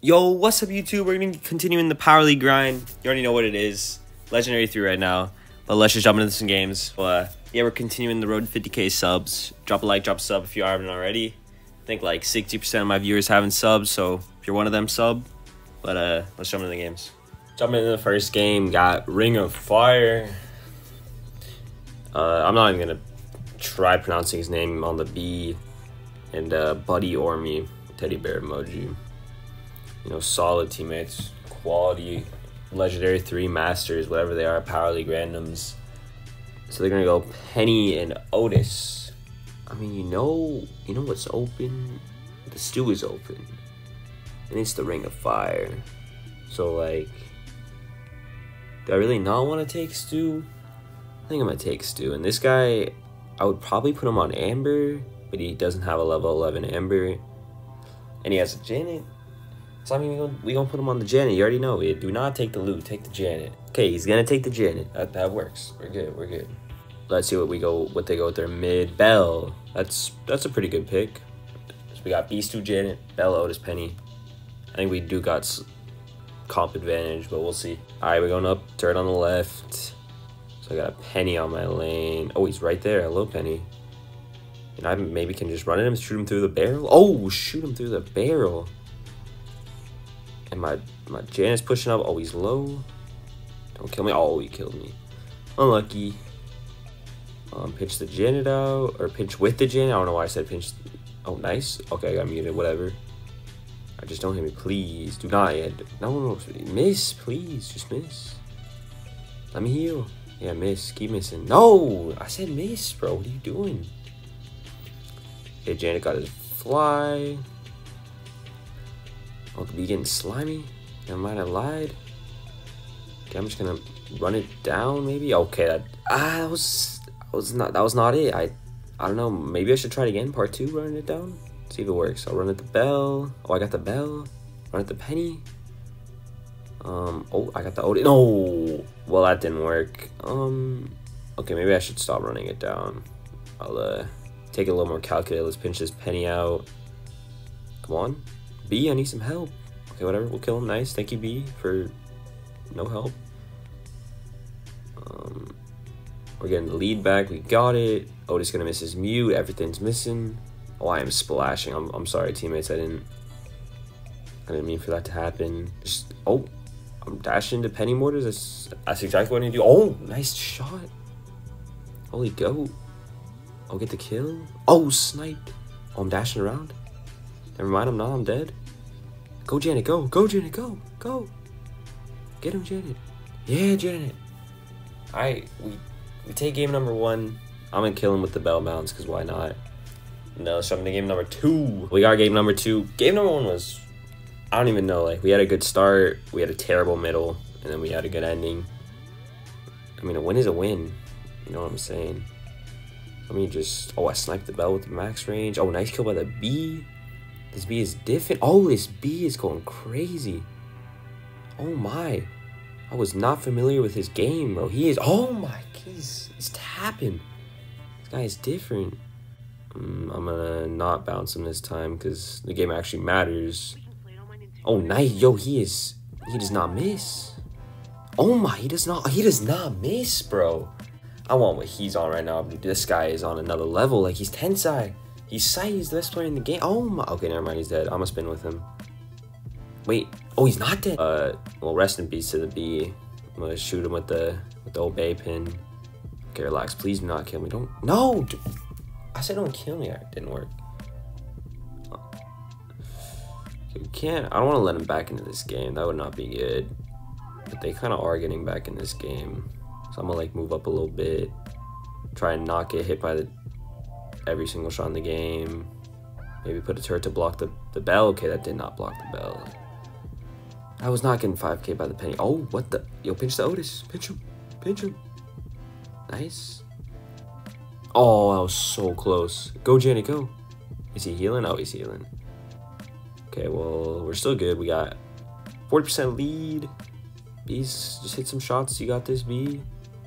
Yo, what's up, YouTube? We're gonna continue in the Power League grind. You already know what it is. Legendary 3 right now. But let's just jump into some games. Uh, yeah, we're continuing the road to 50k subs. Drop a like, drop a sub if you haven't already. I think like 60% of my viewers haven't subs, so if you're one of them, sub. But uh, let's jump into the games. Jumping into the first game, got Ring of Fire. Uh, I'm not even gonna try pronouncing his name on the B. And uh, Buddy Ormy, teddy bear emoji. You know, solid teammates, quality, legendary three masters, whatever they are, Power League randoms. So they're gonna go Penny and Otis. I mean, you know, you know what's open. The Stu is open, and it's the Ring of Fire. So like, do I really not want to take Stu? I think I'm gonna take Stu. And this guy, I would probably put him on Amber, but he doesn't have a level 11 Amber, and he has a Janet. So I mean, we gonna, we gonna put him on the Janet. You already know it. Do not take the loot. Take the Janet. Okay, he's gonna take the Janet. That, that works. We're good. We're good. Let's see what we go. What they go with their mid Belle. That's that's a pretty good pick. So we got Beast 2 Janet, Belle, Otis, Penny. I think we do got comp advantage, but we'll see. All right, we're going up. Turn on the left. So I got a Penny on my lane. Oh, he's right there. Hello, Penny. And I maybe can just run at him, shoot him through the barrel. Oh, shoot him through the barrel. And my my Janet's pushing up. Oh, he's low. Don't kill me. Oh, he killed me. Unlucky. Um, pinch the Janet out, or pinch with the Janet. I don't know why I said pinch. Oh, nice. Okay, I got muted. Whatever. I just don't hit me, please. Do not hit. No, no, miss, please. Just miss. Let me heal. Yeah, miss. Keep missing. No, I said miss, bro. What are you doing? Okay, Janet got his fly. Could be getting slimy. Never mind, I lied. Okay, I'm just gonna run it down, maybe. Okay, that ah, that was that was not that was not it. I I don't know. Maybe I should try it again, part two, running it down. See if it works. I'll run at the bell. Oh, I got the bell. Run at the penny. Um. Oh, I got the Odin. No. Well, that didn't work. Um. Okay, maybe I should stop running it down. I'll uh take a little more calculated. Let's pinch this penny out. Come on. B, I need some help. Okay, whatever. We'll kill him. Nice. Thank you, B, for no help. Um, we're getting the lead back. We got it. Otis gonna miss his mute. Everything's missing. Oh, I am splashing. I'm, I'm sorry, teammates. I didn't. I didn't mean for that to happen. Just oh, I'm dashing into Penny Mortars. That's that's exactly what I need to do. Oh, nice shot. Holy goat. I'll get the kill. Oh, sniped. Oh, I'm dashing around. Never mind, I'm not. I'm dead. Go, Janet. Go. Go, Janet. Go. Go. Get him, Janet. Yeah, Janet. Alright, we, we take game number one. I'm to kill him with the bell bounce, because why not? No, so I'm to game number two. We got game number two. Game number one was, I don't even know. Like, we had a good start. We had a terrible middle. And then we had a good ending. I mean, a win is a win. You know what I'm saying? Let me just... Oh, I sniped the bell with the max range. Oh, nice kill by the B. This B is different. Oh, this B is going crazy. Oh my. I was not familiar with his game, bro. He is. Oh my. He's, he's tapping. This guy is different. Mm, I'm gonna not bounce him this time because the game actually matters. Oh, nice. Yo, he is. He does not miss. Oh my. He does not. He does not miss, bro. I want what he's on right now. Dude, this guy is on another level. Like, he's Tensai. He's Sai. He's the best player in the game. Oh my. Okay, never mind. He's dead. I'm gonna spin with him. Wait. Oh, he's not dead. Uh, well, rest in peace to the B. I'm gonna shoot him with the with the obey pin. Okay, relax. Please do not kill me. Don't. No. Dude. I said don't kill me. It didn't work. We can't. I don't want to let him back into this game. That would not be good. But they kind of are getting back in this game. So I'm gonna like move up a little bit. Try and not get hit by the every single shot in the game. Maybe put a turret to block the, the bell. Okay, that did not block the bell. I was not getting 5k by the penny. Oh, what the? Yo, pinch the Otis. Pinch him. Pinch him. Nice. Oh, that was so close. Go, Jenny, go. Is he healing? Oh, he's healing. Okay, well, we're still good. We got 40% lead. B's, just hit some shots. You got this, B.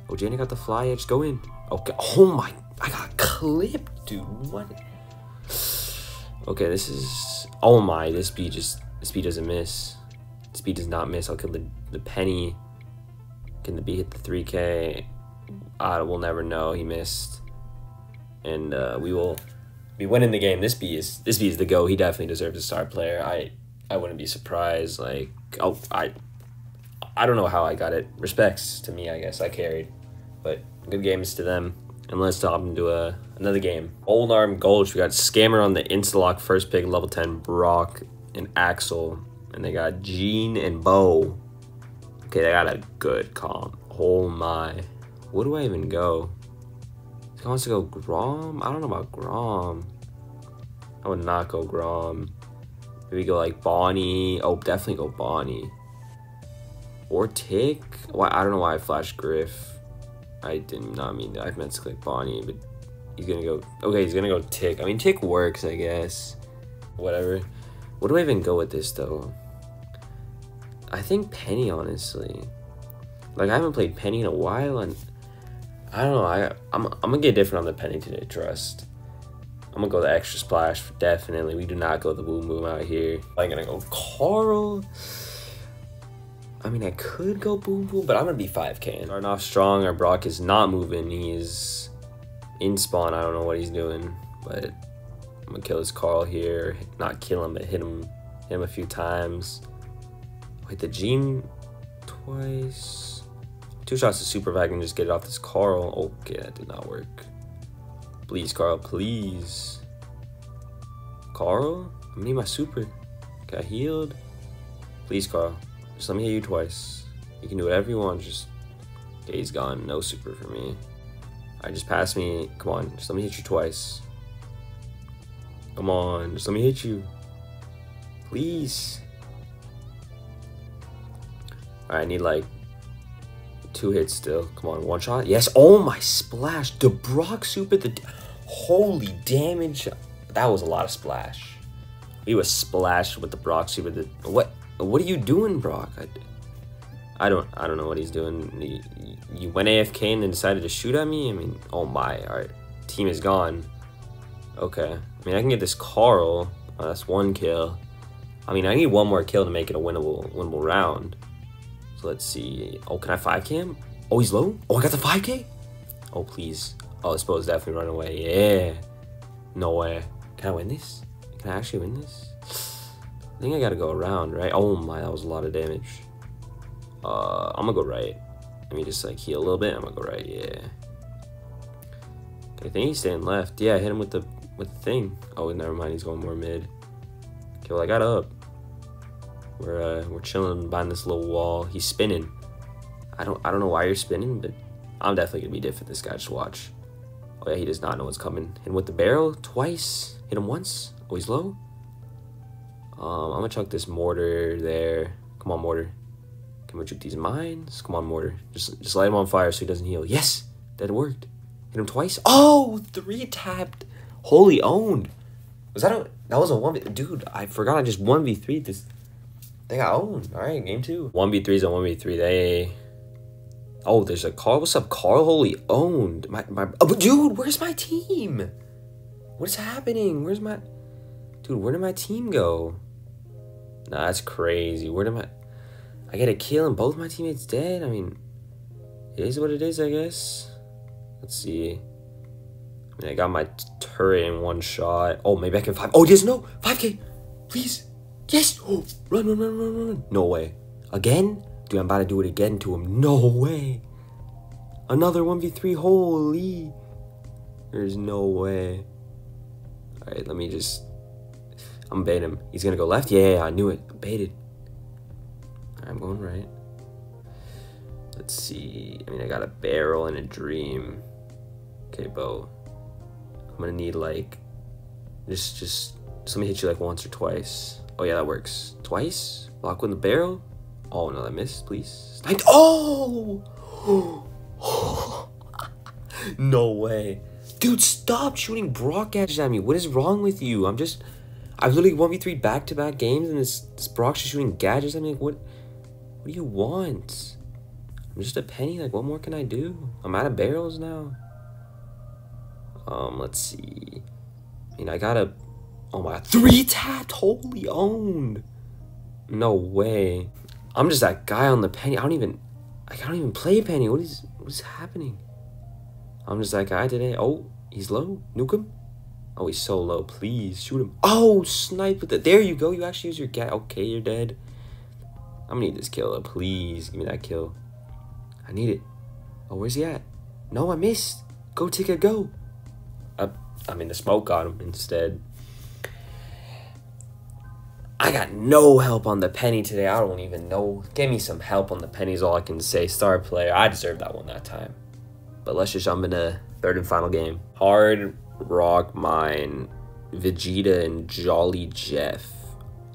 Oh, Jenny got the fly edge. Go in. Okay. Oh, my. I got clipped, dude. What? Okay, this is... Oh, my. This B just Speed doesn't miss. Speed does not miss. I'll kill the, the penny. Can the B hit the 3K? I will never know. He missed. And uh, we will be winning the game. This B is this B is the go. He definitely deserves a star player. I I wouldn't be surprised. Like oh I I don't know how I got it. Respects to me, I guess. I carried. But good games to them. And let's into a, another game. Goldarm Gulch. We got Scammer on the Instalock first pick, level 10, Brock and Axel. And they got Gene and Bo. Okay, they got a good comp. Oh my. Where do I even go? He wants to go Grom? I don't know about Grom. I would not go Grom. Maybe go like Bonnie. Oh, definitely go Bonnie. Or Tick. Why? I don't know why I flashed Griff. I did not mean that. I meant to click Bonnie, but he's gonna go. Okay, he's gonna go Tick. I mean, Tick works, I guess. Whatever. What do I even go with this though? I think Penny, honestly. Like I haven't played Penny in a while, and I don't know. I I'm I'm gonna get different on the Penny today. Trust. I'm gonna go the extra splash definitely. We do not go the boom boom out here. I'm gonna go Carl. I mean, I could go boom boom, but I'm gonna be 5k. Starting off strong. Our Brock is not moving. He's in spawn. I don't know what he's doing, but I'm gonna kill this Carl here. Not kill him, but hit him, hit him a few times. Hit the Gene twice. Two shots to super vac and just get it off this Carl. Okay, that did not work. Please, Carl, please. Carl? I need my super. Got healed. Please, Carl. Just let me hit you twice. You can do whatever you want. Just. Okay, he's gone. No super for me. Alright, just pass me. Come on. Just let me hit you twice. Come on. Just let me hit you. Please. Alright, I need like two hits still. Come on, one shot. Yes. Oh my splash. The Brock super. The holy damage. That was a lot of splash. He was splashed with the Brock super. The what? What are you doing, Brock? I, I don't. I don't know what he's doing. You, you went AFK and then decided to shoot at me. I mean, oh my. All right, team is gone. Okay. I mean, I can get this Carl. Oh, that's one kill. I mean, I need one more kill to make it a winnable, winnable round. So let's see. Oh, can I 5k him? Oh, he's low? Oh, I got the 5k? Oh, please. Oh, this boat is definitely run away. Yeah. No way. Can I win this? Can I actually win this? I think I gotta go around, right? Oh my, that was a lot of damage. Uh, I'm gonna go right. Let me just like heal a little bit. I'm gonna go right, yeah. I think he's staying left. Yeah, I hit him with the with the thing. Oh, never mind. He's going more mid. Okay, well I got up. We're uh, we're chilling behind this little wall. He's spinning. I don't I don't know why you're spinning, but I'm definitely gonna be different. This guy. Just watch. Oh yeah, he does not know what's coming. Hit him with the barrel twice. Hit him once. Oh, he's low. Um, I'm gonna chuck this mortar there. Come on, mortar. Can we shoot these mines? Come on, mortar. Just just light him on fire so he doesn't heal. Yes, that worked. Hit him twice. Oh, three tapped. Holy owned. Was that a that was a one v. dude? I forgot I just one v three this they got owned. All right, game two. 1v3s and 1v3. They. Oh, there's a Carl. What's up, Carl? Holy owned. My, my. Oh, dude, where's my team? What's happening? Where's my. Dude, where did my team go? Nah, that's crazy. Where did my. I get a kill and both my teammates dead? I mean. It is what it is, I guess. Let's see. I mean, I got my turret in one shot. Oh, maybe I can five. Oh, yes, no. 5k. Please. Yes! Oh, run, run, run, run, run. No way. Again? Dude, I'm about to do it again to him. No way. Another 1v3. Holy. There's no way. Alright, let me just... I'm bait him. He's gonna go left? Yeah, I knew it. I'm baited. I'm going right. Let's see. I mean, I got a barrel and a dream. Okay, Bo. I'm gonna need like... Just, just... Just let me hit you like once or twice. Oh yeah, that works. Twice? Lock with the barrel? Oh no, that missed, please. Sniped. Oh! no way. Dude, stop shooting Brock gadgets at me. What is wrong with you? I'm just... I've literally 1v3 back-to-back games and this, this Brock's just shooting gadgets at me. Like, what, what do you want? I'm just a penny. Like, what more can I do? I'm out of barrels now. Um, let's see. I mean, I gotta Oh my, three tapped, holy owned. No way. I'm just that guy on the penny. I don't even, I don't even play penny. What is, what is happening? I'm just that guy today. Oh, he's low. Nuke him. Oh, he's so low. Please shoot him. Oh, snipe with it. There you go. You actually use your gat. Okay, you're dead. I'm gonna need this kill. Please give me that kill. I need it. Oh, where's he at? No, I missed. Go ticket, go. I, I'm in the smoke on him instead. I got no help on the penny today. I don't even know. Give me some help on the pennies. All I can say. Star player. I deserved that one that time. But let's just jump into third and final game. Hard Rock Mine, Vegeta, and Jolly Jeff.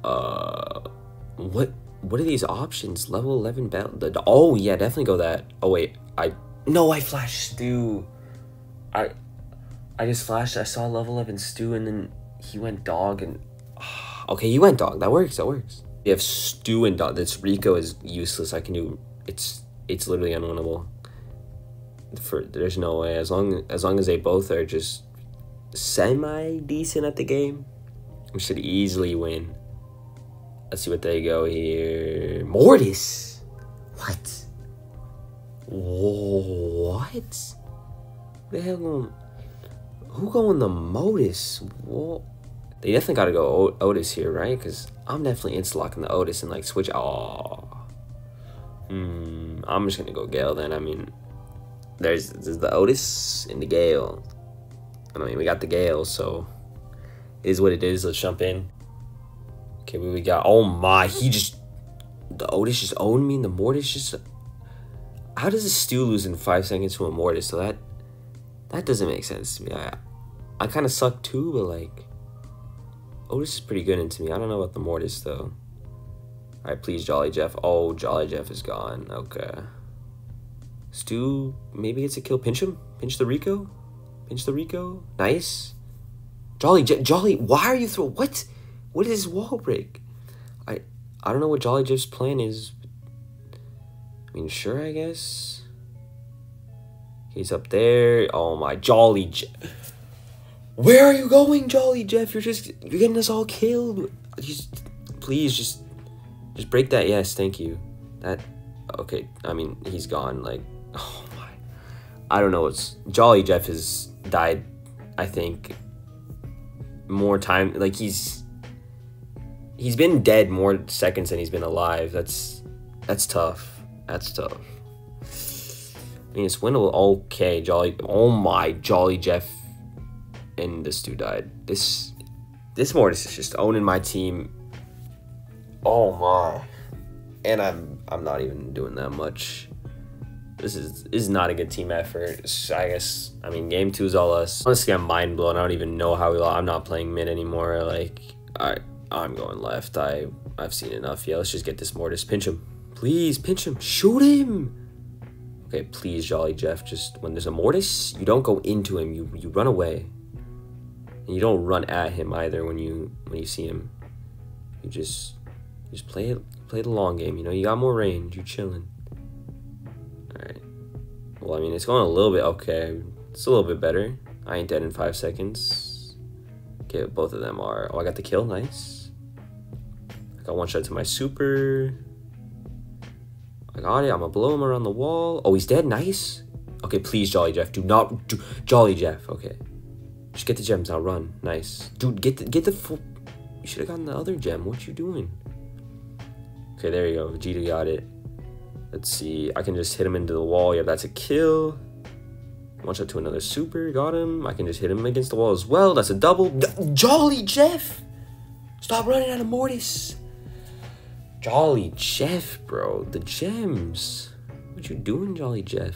Uh, what what are these options? Level 11 belt. Oh, yeah, definitely go that. Oh, wait. I. No, I flashed Stu. I. I just flashed. I saw level 11 Stu, and then he went dog, and. okay, he went dog. That works. That works. You have Stu and dog. This Rico is useless. I can do. It's. It's literally unwinnable. For there's no way. As long as long as they both are just semi decent at the game, we should easily win. Let's see what they go here. Mortis. What? What? The hell going? Who going the Mortis? What? They definitely got to go Otis here, right? Because I'm definitely insta-locking the Otis and like switch. Oh. Hmm. I'm just gonna go Gale then. I mean, there's, there's the Otis and the Gale. I mean, we got the Gale, so is what it is. Let's jump in. Okay, we got? Oh my, he just... The Otis just owned me and the Mortis just... How does a Stu lose in 5 seconds to a Mortis? So that... That doesn't make sense to me. I, I kind of suck too, but like... Otis is pretty good into me. I don't know about the Mortis though. Alright, please, Jolly Jeff. Oh, Jolly Jeff is gone. Okay. Stu maybe gets a kill. Pinch him? Pinch the Rico? Pinch the Rico. Nice. Jolly, Jolly, why are you throwing? What? What is wall break? I I don't know what Jolly Jeff's plan is. I mean, sure, I guess. He's up there. Oh my, Jolly Jeff. Where are you going, Jolly Jeff? You're just you're getting us all killed. Just please, just just break that. Yes, thank you. That okay. I mean, he's gone. Like, oh my. I don't know what's Jolly Jeff has died, I think, more time. Like he's he's been dead more seconds than he's been alive. That's that's tough. That's tough. I mean, it's winnable. Okay, Jolly. Oh my, Jolly Jeff, and this dude died. This this Mortis is just owning my team. Oh my, and I'm I'm not even doing that much this is this is not a good team effort. I guess I mean game two is all us. Honestly, I'm mind blown. I don't even know how we. Lost. I'm not playing mid anymore. Like I I'm going left. I I've seen enough. Yeah, let's just get this Mortis. Pinch him, please. Pinch him. Shoot him. Okay, please, Jolly Jeff. Just when there's a Mortis, you don't go into him. You you run away. And you don't run at him either when you when you see him. You just just play it play the long game. You know you got more range. you're chilling. Alright. Well, I mean, it's going a little bit okay. It's a little bit better. I ain't dead in five seconds. Okay, both of them are. Oh, I got the kill. Nice. I got one shot to my super. I got it. I'm gonna blow him around the wall. Oh, he's dead. Nice. Okay, please, Jolly Jeff. Do not. Do, Jolly Jeff. Okay. Just get the gems now. Run. Nice. Dude, get the, get the full. You should have gotten the other gem. What you doing? Okay, there you go. Vegeta got it. Let's see. I can just hit him into the wall. Yeah, that's a kill. One shot to another super. Got him. I can just hit him against the wall as well. That's a double. D Jolly Jeff! Stop running out of Mortis. Jolly Jeff, bro. The gems. What you doing, Jolly Jeff?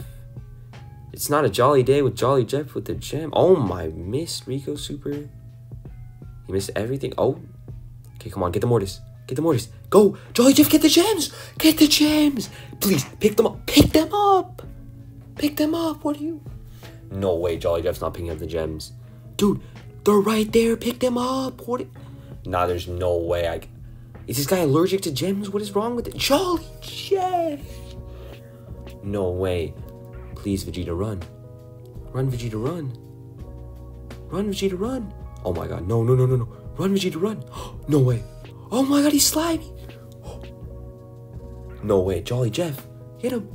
It's not a jolly day with Jolly Jeff with the gem. Oh my, missed Rico super. He missed everything. Oh. Okay, come on, get the Mortis. Get the Mortis. Go! Jolly Jeff, get the gems! Get the gems! Please, pick them up. Pick them up! Pick them up. What are you? No way, Jolly Jeff's not picking up the gems. Dude, they're right there. Pick them up. What? Nah, there's no way I... Is this guy allergic to gems? What is wrong with it? Jolly Jeff! No way. Please, Vegeta, run. Run, Vegeta, run. Run, Vegeta, run. Oh my god, no, no, no, no, no. Run, Vegeta, run. No way. Oh my god, he's slimy. No way. Jolly Jeff. Hit him.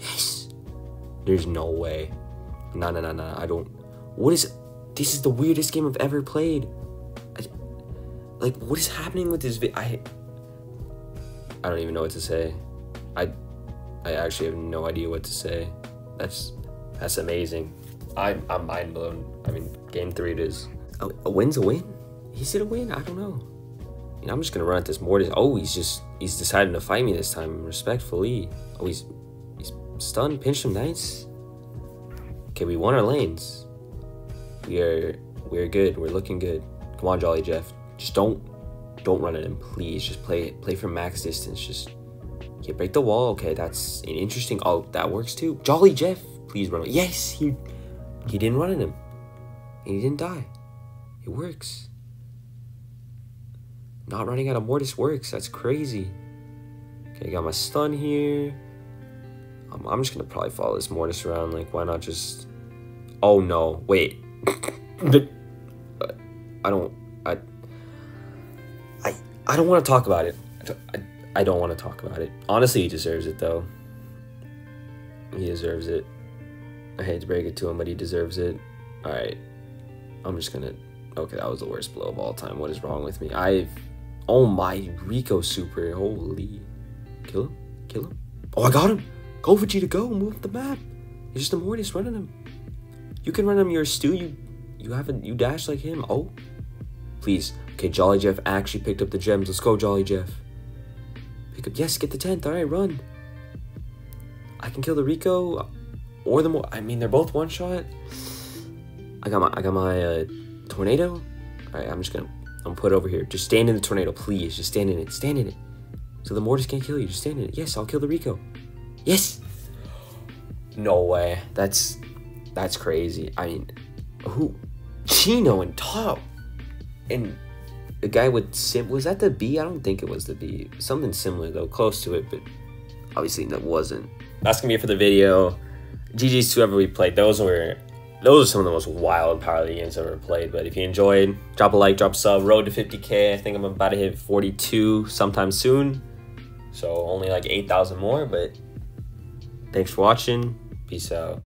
Yes. There's no way. No, no, no, no. I don't. What is. This is the weirdest game I've ever played. Like, what is happening with this vi- I. I don't even know what to say. I. I actually have no idea what to say. That's. That's amazing. I'm, I'm mind blown. I mean, game three it is. A, a win's a win? Is it a win? I don't know. I'm just gonna run at this Mortis. Oh, he's just he's deciding to fight me this time respectfully. Oh, he's he's stunned, pinched him nice. Okay, we won our lanes. We are we're good. We're looking good. Come on, Jolly Jeff. Just don't don't run at him, please. Just play play from max distance. Just yeah, break the wall. Okay, that's an interesting. Oh, that works too. Jolly Jeff, please run. Yes, he he didn't run at him, and he didn't die. It works. Not running out of Mortis works. That's crazy. Okay, got my stun here. Um, I'm just gonna probably follow this Mortis around. Like, why not just? Oh no! Wait. I don't. I. Don't want to talk about it. I, don't want to talk about it. Honestly, he deserves it though. He deserves it. I hate to break it to him, but he deserves it. All right. I'm just gonna. Okay, that was the worst blow of all time. What is wrong with me? I've. Oh my Rico super. Holy. Kill him? Kill him? Oh, I got him. Go Vegeta, go. Move the map. It's just a Mortis running him. You can run him. You're a Stu. You, you haven't. You dash like him. Oh. Please. Okay, Jolly Jeff actually picked up the gems. Let's go, Jolly Jeff. Pick up. Yes, get the 10th. All right, run. I can kill the Rico or the more. I mean, they're both one shot. I got my. I got my uh, tornado. All right, I'm just gonna. I'm gonna put it over here. Just stand in the tornado, please. Just stand in it. Stand in it. So the Mortis can't kill you. Just stand in it. Yes, I'll kill the Rico. Yes. No way. That's that's crazy. I mean, who? Chino and top, and the guy with sim was that the B? I don't think it was the B. Something similar though, close to it, but obviously that wasn't. That's gonna be it for the video. GG's whoever we played. Those were those are some of the most wild power league games I've ever played. But if you enjoyed, drop a like, drop a sub. Road to 50k. I think I'm about to hit 42 sometime soon. So only like 8,000 more. But thanks for watching. Peace out.